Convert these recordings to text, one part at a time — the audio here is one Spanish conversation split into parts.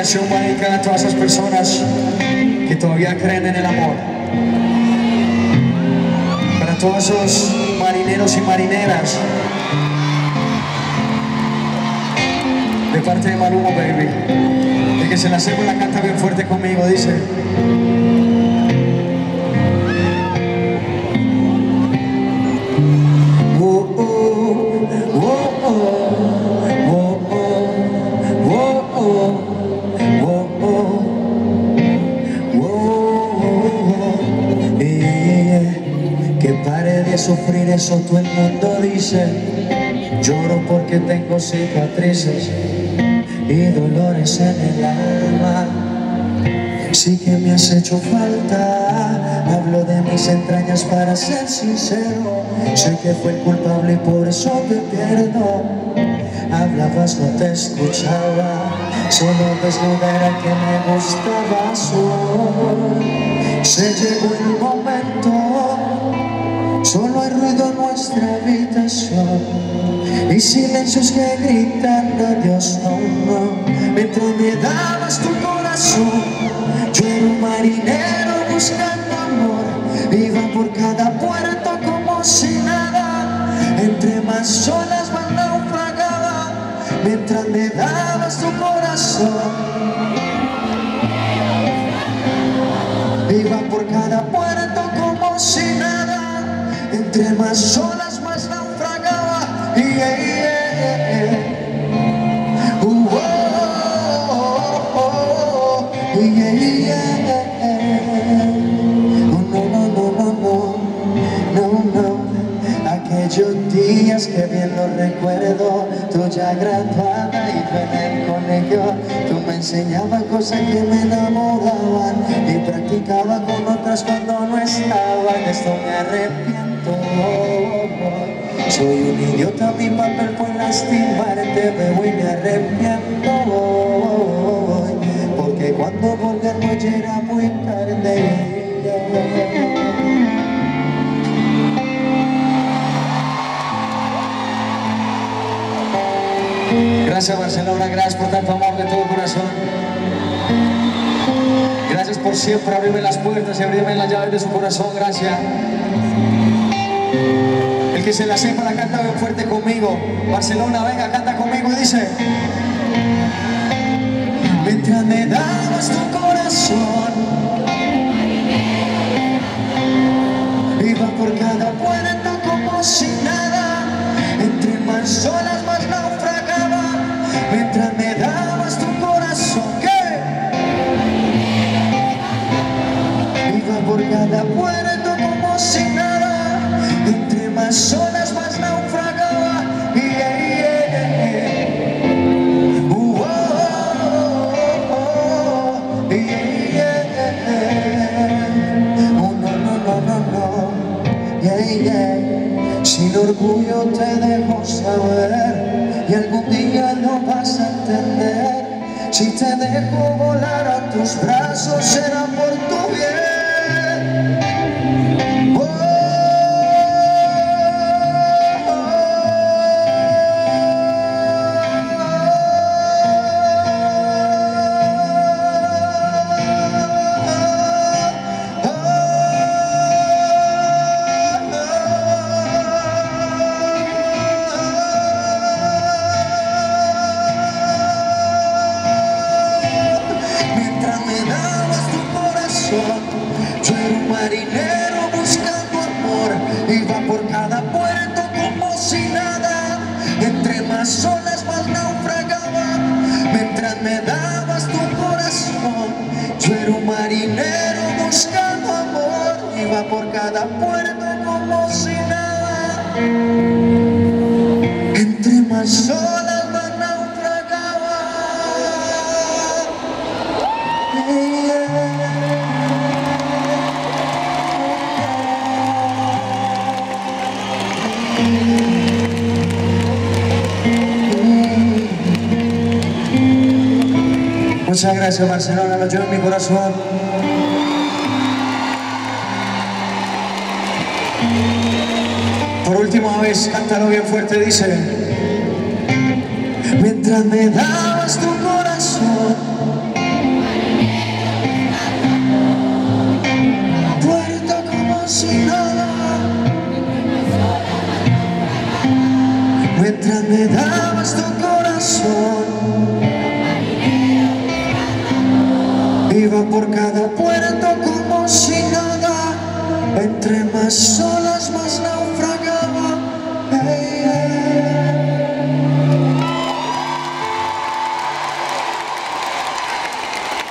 canción va dedicada a todas esas personas que todavía creen en el amor. Para todos esos marineros y marineras. De parte de Malumo, baby. De que se la sepa la canta bien fuerte conmigo, dice. Eso todo el mundo dice. Lloro porque tengo cicatrices y dolores en el alma. Sí que me has hecho falta, hablo de mis entrañas para ser sincero. Sé que fue culpable y por eso te pierdo. Hablabas, no te escuchaba, solo desnuda era que me gustabas hoy. Se llegó el y silencios que gritan adiós, no, no. Mientras me dabas tu corazón, yo era un marinero buscando amor, iba por cada puerto como si nada, entre más olas más naufragaba, mientras me dabas tu corazón. Iba por cada puerto como si nada, entre más olas más naufragaba. Yeah, Aquellos días que bien los recuerdo, tú ya graduada y en el colegio, tú me enseñabas cosas que me enamoraban y practicaba con otras cuando no estaba, de esto me arrepiento. Soy un idiota, mi papel fue lastimarte, voy y me arrepiento cuando al muelle era muy tarde. Gracias Barcelona, gracias por tanto amor de todo corazón. Gracias por siempre abrirme las puertas y abrirme las llaves de su corazón, gracias. El que se la sepa la canta bien fuerte conmigo. Barcelona, venga, canta conmigo, dice. Mientras me dabas tu corazón, iba por cada puerta como si nada, entre más olas más naufragaba, mientras me Sin orgullo te dejo saber y algún día lo vas a entender. Si te dejo volar a tus brazos será por tu bien. Más olas más naufragaba, mientras me dabas tu corazón, yo era un marinero buscando amor, iba por cada puerto como si nada, entre más olas Muchas gracias Barcelona, lo llevo en mi corazón. Por última vez, cántalo bien fuerte, dice. Mientras me dabas tu Iba por cada puerto como si nada, entre más olas más naufragaba.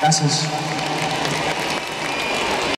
Gracias.